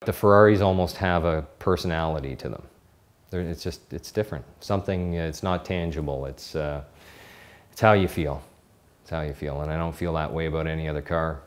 The Ferraris almost have a personality to them. They're, it's just, it's different. Something, it's not tangible. It's, uh, it's how you feel. It's how you feel. And I don't feel that way about any other car.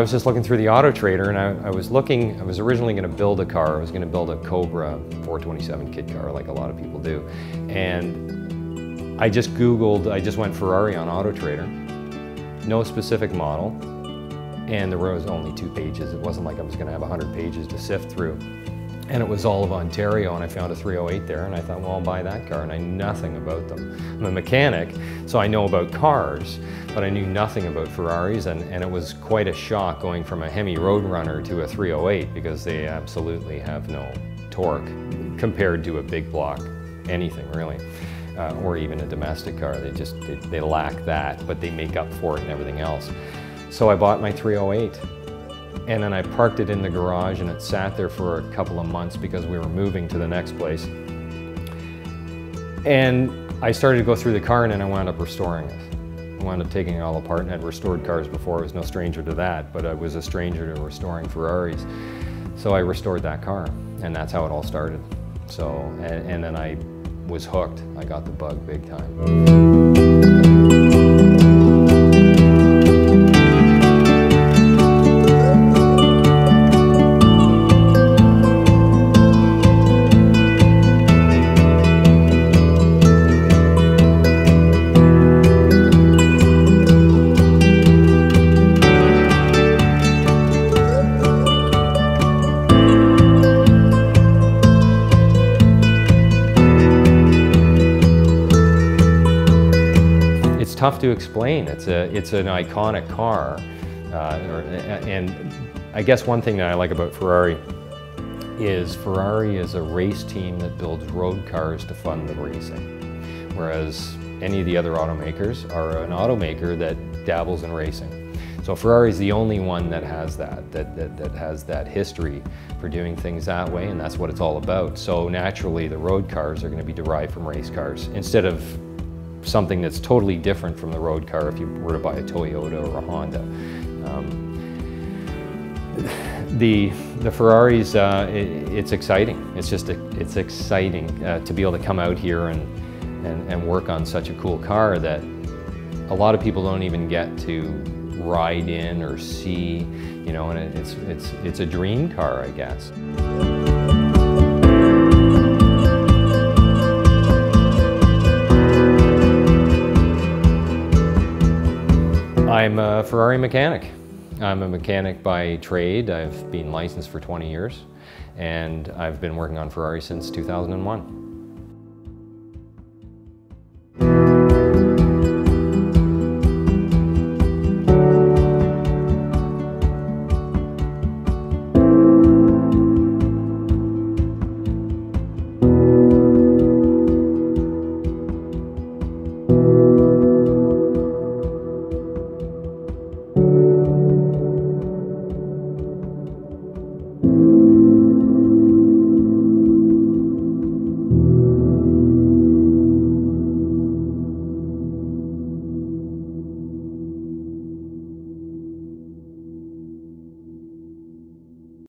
I was just looking through the Auto Trader and I, I was looking, I was originally going to build a car. I was going to build a Cobra 427 kit car like a lot of people do. And I just Googled, I just went Ferrari on Auto Trader. No specific model. And there was only two pages. It wasn't like I was going to have 100 pages to sift through. And it was all of Ontario, and I found a 308 there, and I thought, well, I'll buy that car, and I knew nothing about them. I'm a mechanic, so I know about cars, but I knew nothing about Ferraris, and, and it was quite a shock going from a Hemi Roadrunner to a 308, because they absolutely have no torque compared to a big block, anything really. Uh, or even a domestic car, they just, they, they lack that, but they make up for it and everything else. So I bought my 308 and then I parked it in the garage and it sat there for a couple of months because we were moving to the next place. And I started to go through the car and then I wound up restoring it. I wound up taking it all apart and had restored cars before. I was no stranger to that, but I was a stranger to restoring Ferraris. So I restored that car and that's how it all started. So, and, and then I was hooked. I got the bug big time. Tough to explain. It's, a, it's an iconic car. Uh, or, and I guess one thing that I like about Ferrari is Ferrari is a race team that builds road cars to fund the racing. Whereas any of the other automakers are an automaker that dabbles in racing. So Ferrari is the only one that has that, that, that, that has that history for doing things that way, and that's what it's all about. So naturally, the road cars are going to be derived from race cars instead of something that's totally different from the road car if you were to buy a Toyota or a Honda. Um, the the Ferraris, uh, it, it's exciting. It's just a, it's exciting uh, to be able to come out here and, and and work on such a cool car that a lot of people don't even get to ride in or see, you know, and it, it's it's it's a dream car, I guess. I'm a Ferrari mechanic. I'm a mechanic by trade. I've been licensed for 20 years and I've been working on Ferrari since 2001.